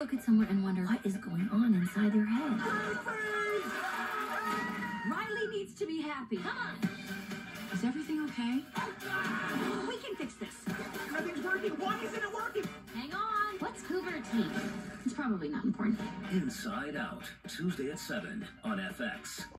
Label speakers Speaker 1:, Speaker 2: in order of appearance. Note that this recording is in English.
Speaker 1: look at someone and wonder what is going on inside their head.
Speaker 2: Riley needs to be happy.
Speaker 1: Come on. Is everything okay?
Speaker 2: We can fix this.
Speaker 3: Nothing's working. Why isn't it working?
Speaker 1: Hang on. What's Hoover T? It's probably not important.
Speaker 4: Inside Out, Tuesday at 7 on FX.